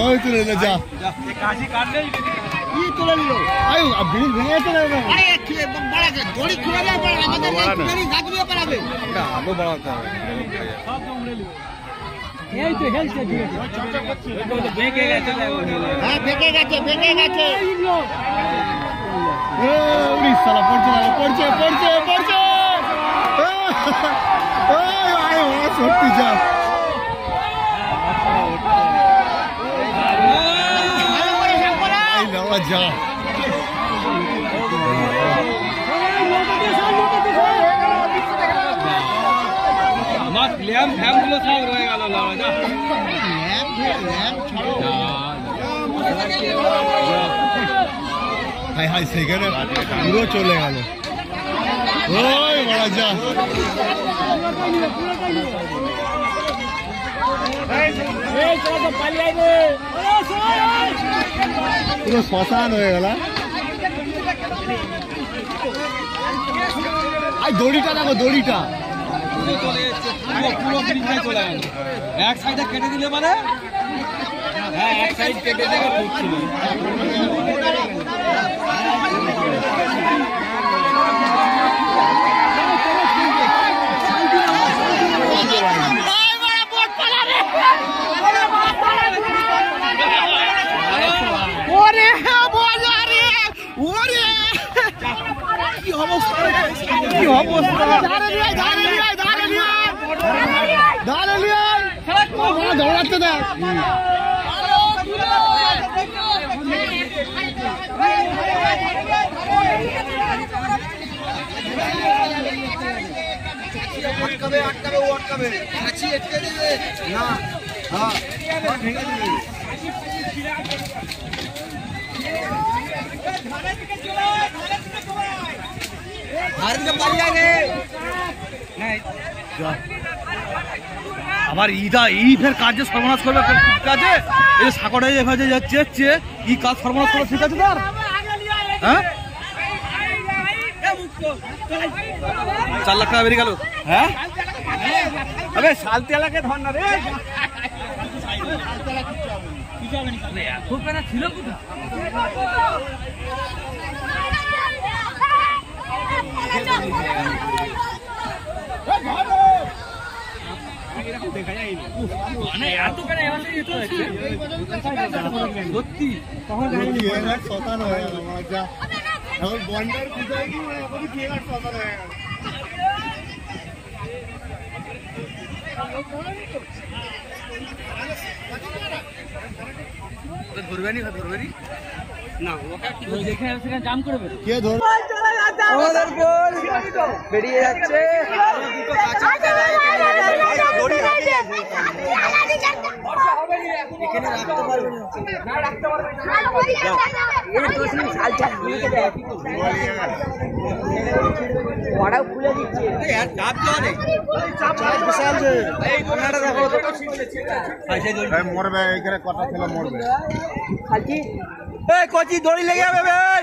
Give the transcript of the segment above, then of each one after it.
ওই তুলে নিল যা কাশি কাটলেই কি তুলে নিল আয়ু ব্রিজ ভেঙে গেছে না এরকম? আরে খে- বাড়া দড়ি খুলে দেয় বাড়া আমাদের এই তুলে নিয়ে গাছগুলো পালাবে আলো বাড়াতে হবে এই তো হেলছে বেঁকে গেছে হ্যাঁ বেঁকে গেছে বেঁকে গেছে এ, উড়িস শালা, পড়ছে না, পড়ছে পড়ছে পড়ছে এ, এই, আয়, ও, সত্যি যা ভালো করে সামনে এই লাউড়া যা আমার ল্যাম্প ফ্যামগুলো সব রয়ে গেল লাউড়া যা হাই হাই সেখানে পুরো চলে গেল ওই বড়া যা পুরো শ্মশান হয়ে গেল আই দড়িটা দেখো, দড়িটা। এক সাইডে কেটে দিলে মানে হ্যাঁ এক সাইড কেটে দেখে ঢুকছিল ওরে বাজারে ওরে কি অবস্থা কি অবস্থা দৌড়াতে দেখ হ্যাঁ দিবে ধারে পালিয়ে গে আবার ইদা এই ফের কাজে সর্বনাশ করবে। কাজে? এই সাকড়ে এভাবে যাচ্ছে যাচ্ছে ই কাজ সর্বনাশ করবে ঠিক আছে তার হ্যাঁ? চার লাখ টাকা বেরিয়ে গেল। হ্যাঁ? আরে শালতি এলাকায় ধর না রে। কেনা ছিল কোথায়? মানে এত কেনা হয়ে গেল বড়া এখন বন্ডার কোথায় কি এখন কি আর শ্মশান হয়ে গেল ধরবেনি ধরবেনি না ওকে দেখে সেখানে জাম করবে কে ধর বেরিয়ে যাচ্ছে। মরবে এখানে কথা ছিল মরবে? কচি দড়ি লেগে যাবে ভাই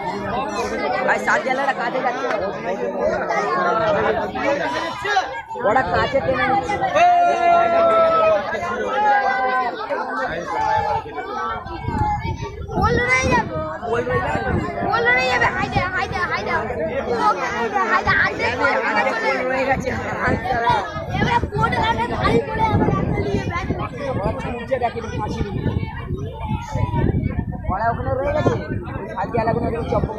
ভাই সাল চালাটা কাছে যাচ্ছে। ওরা কাছে টেনে ওরা ওখানে রয়ে গেছে। সাল চালা কোনো চপ্প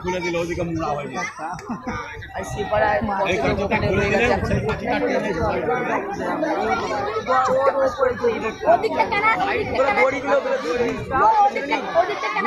খুলে দিল ওদিকে মুড়া হয়ে এখন ওদিকটা কেন ওদিকটা কেন ওদিকটা কেন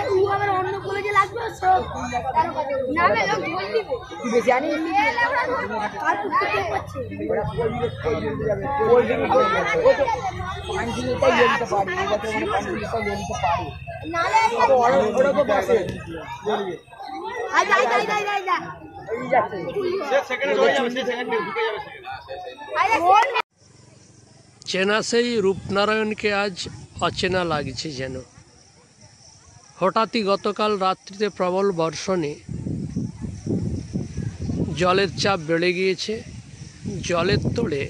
কলেজে লাগবে সব না না লোক ঢোল দিবে তুই বেশি জানিস আর পুষ্টি করছে ওরা কোল্ড ড্রিঙ্কস কোল্ড ড্রিঙ্কস করে যাবে ও তো পাঁচ লিটার নিয়ে নিতে পারি ও তো মানে পাঁচ লিটার নিয়ে নিতে পারি নালে ওরা ওরা তো বসে আই যাই যাই যাই যাই যা এই যাচ্ছে সেকেন্ডে রয়ে যাবে সে সেকেন্ডে ঢুকে যাবে আই ফোন চেনা সেই রূপনারায়ণকে আজ অচেনা লাগছে যেন হঠাৎই গতকাল রাত্রিতে প্রবল বর্ষণে জলের চাপ বেড়ে গিয়েছে। জলের তোড়ে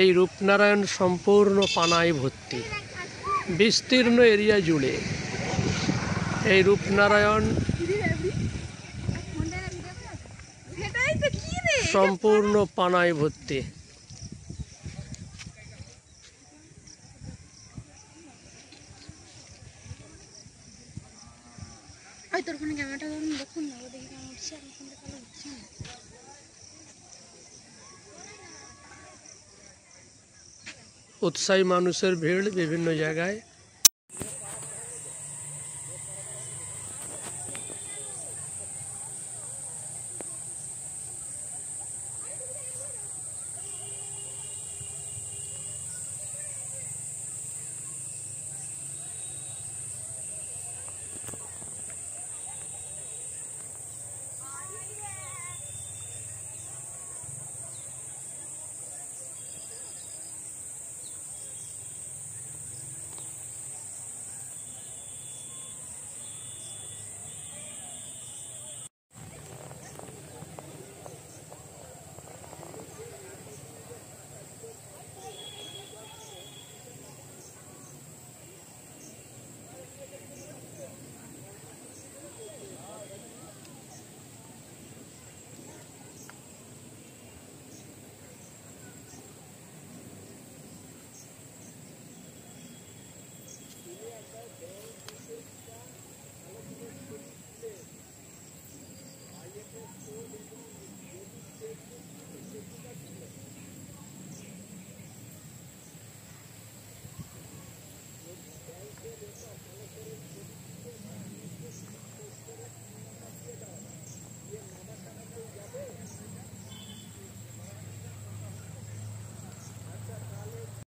এই রূপনারায়ণ সম্পূর্ণ পানায় ভর্তি। বিস্তীর্ণ এরিয়া জুড়ে এই রূপনারায়ণ সম্পূর্ণ পানায় ভর্তি। ওই তোর ফোনে ক্যামেরাটা ধরুন, দেখুন না দেখি কেমন উঠছে আমার ফোনটা তাহলে উঠছে না। উৎসাহী মানুষের ভিড় বিভিন্ন জায়গায়।